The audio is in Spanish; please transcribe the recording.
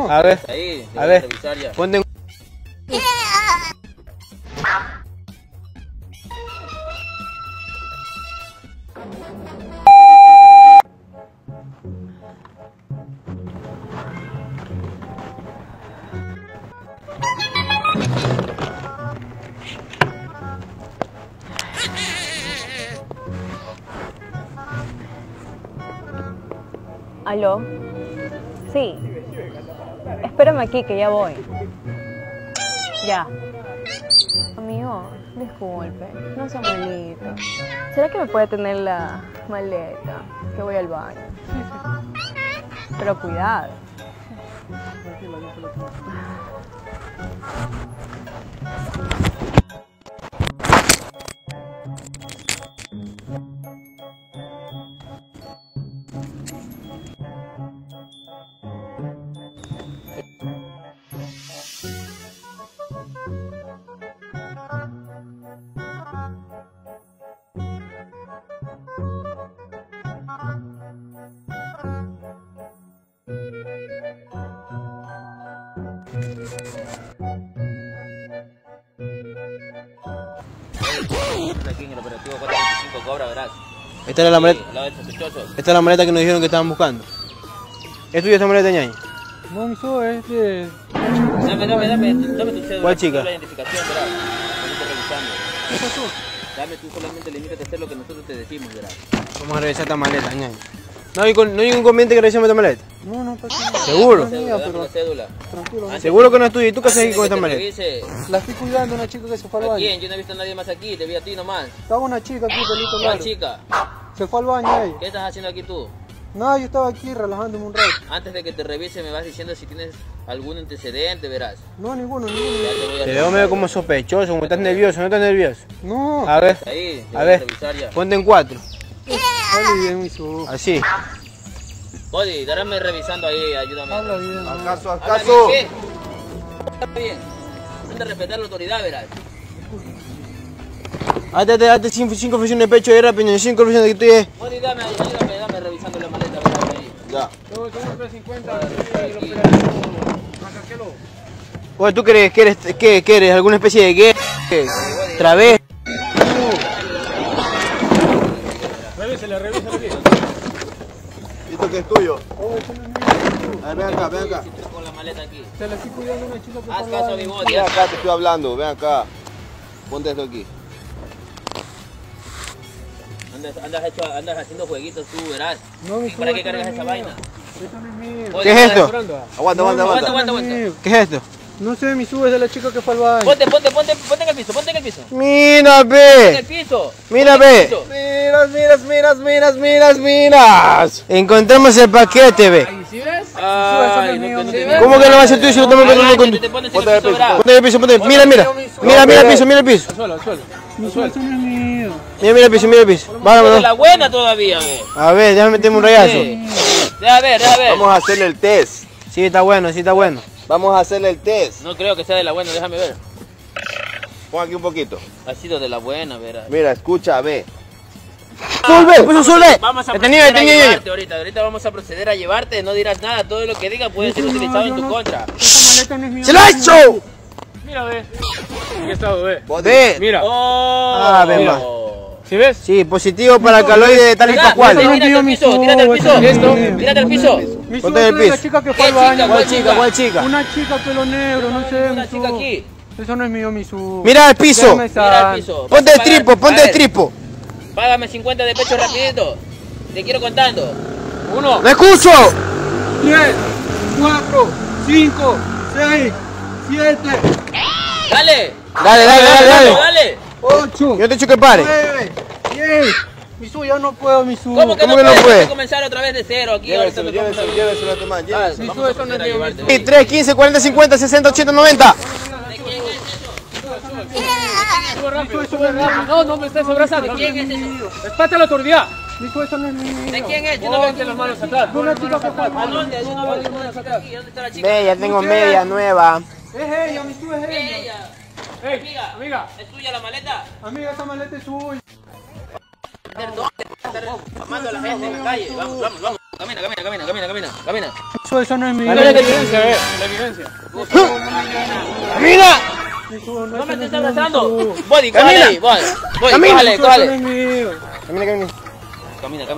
No. A ver, Ahí, a ver, ya. ponte. ¿Aló? Sí. Espérame aquí que ya voy. Ya. Amigo, disculpe, no sea malito. ¿Será que me puede tener la maleta? Que voy al baño. Pero cuidado. Aquí en el operativo 425 cobra, verás. Esta era la maleta, Sí, esta es la maleta que nos dijeron que estaban buscando. ¿Es tuya esta maleta, ñaña? No, mi su es de... Dame, dame, dame, dame tu cédula. ¿Cuál chica? La identificación, verás. Estamos revisando. ¿Qué pasó? Dame tú solamente limítate a hacer lo que nosotros te decimos, verás. Vamos a revisar esta maleta, ñaña. No hay, con- no hay ningún inconveniente que revisemos esta maleta. No, no pasa nada. ¿Seguro? ¿Seguro que no es tuya? ¿Y tú qué haces aquí con esta te maleta? La estoy cuidando, una chica que se fue al ¿A baño. quién? Yo no he visto a nadie más aquí, te vi a ti nomás. Estaba una chica aquí, pelito ¿Cuál largo. chica? Se fue al baño ella. ¿Qué estás haciendo aquí tú? No, yo estaba aquí relajándome un rato. Antes de que te revise me vas diciendo si tienes algún antecedente, verás. No, ninguno, ninguno. Ya te Te veo medio como sospechoso, como estás nervioso, ¿no estás nervioso? No, A ver, Ahí, a ver, ponte en cuatro, hable bien, mi su. así. Body, dárame revisando ahí, ayúdame. Habla bien. ¿Acaso, Habla acaso? bien, ¿qué? Habla bien. Trata de respetar la autoridad, verás. Hazte, hazte, hazte cinco, cinco flexiones de pecho ahí rápido, cinco flexiones que estoy ahí. Body, dame, ayúdame, dame revisando la maleta, verás ahí. Ya. Yo tengo 350 Aquí. Oye, ¿tú crees que eres, qué, qué eres? ¿Alguna especie de gay? ¿Qué? ¿Través? Bien. ¿Esto qué es tuyo? A ver, ven acá, ven acá. Si con la maleta aquí. Se la estoy cuidando una chica que Haz caso a mi body. Ven acá, te estoy hablando, ven acá. Ponte esto aquí. Andas, andas, hecho, andas haciendo jueguitos tú, verás. No, mi ¿Y ¿Para qué cargas es esa mío. vaina? Eso no es mío. ¿Qué es esto? Aguanta, aguanta, Aguanta, aguanta. aguanta, aguanta. mío. ¿Qué es esto? No sé, mi su es de la chica que fue al baño. Ponte, ponte, ponte, ponte en el piso, ponte en el piso. Mira, Ponte en el ve. piso. Mira, ponte ve. Miras, miras, miras, miras, miras, miras. Encontramos el paquete, ve. Ay, no, que no te ¿Cómo que no va a ser tuyo si lo estamos encontrando con Te tu... pones en Ponte el piso. Ponte en el piso, ponte. Mira, mira. Mira, mira el piso, mira el piso. Suelo, suelo. Mi su, eso no es mío. Mira, mira el piso, mira el piso. Vámonos. la buena todavía, ve. A ver, déjame meterme un rayazo. Sí. Deja ver, deja ver. Vamos a hacerle el test. Sí, está bueno, sí, está bueno. Vamos a hacerle el test. No creo que sea de la buena, déjame ver. Pon aquí un poquito. Ha sido de la buena, verás. Mira, escucha, ve. ¡Solve! ¡Pues! Vamos a Detenido, proceder a llevarte ahorita. Ahorita vamos a proceder a llevarte. No dirás nada. Todo lo que digas puede ser No, utilizado en tu no- contra. Esta no es mía. ¡Se lo ha hecho! Mira, ve. ¿Qué estado, ve? Ve. Mira. ¡Oh! Ah, ven, va. ¿Sí ves? Sí, positivo para alcaloide de tal y pascual. tírate al piso, tírate al piso. Tírate al piso. Mi el es de la piso. chica que ¿Qué fue al chica? baño. ¿Cuál ¿Cuál chica? ¿Cuál chica? Una chica pelo negro, no sé. Una chica aquí. Eso no es mío, mi. Mira el piso. Mira estar. piso. Ponte pagar. tripo, ponte ver, tripo. Págame 50 de pecho rapidito. Te quiero contando. Uno. ¡No escucho! 10, 4, 5, 6, 7, Dale. Dale, dale, dale, dale. Dale. 8, Yo te he dicho que pare. 9, 10. Mi su, ya no puedo, mi su. ¿Cómo que ¿Cómo no que no puede? Hay que comenzar otra vez de cero aquí. ahorita Lléveselo, lléveselo, lléveselo a lléveselo. vamos Eso, no es mi 3, 15, 40, 50, 60, 80, 90. Sube rápido, sube rápido. No, no me estés abrazando. ¿De quién es eso? Respeta la autoridad. Mi su, eso no es mío. ¿De quién es? Yo no veo Ponte las manos atrás. Una chica que fue al ¿A baño. dónde? Yo no veo ninguna chica aquí. ¿Dónde está la chica? Ve, ya tengo media nueva. Es ella, mi su es ella. Amiga. amiga, ¿Es tuya la maleta? amiga, esta maleta es suya. ¿Dónde? Estar Amando a la gente en la calle. Vamos, vamos, vamos. Camina, camina, camina, camina, camina, camina. Eso, eso no es mi Camina, que evidencia, eh. La. ¡Camina! No me estés abrazando. Body, Camina. body. Camina. cójale. Camina, camina. Camina, camina.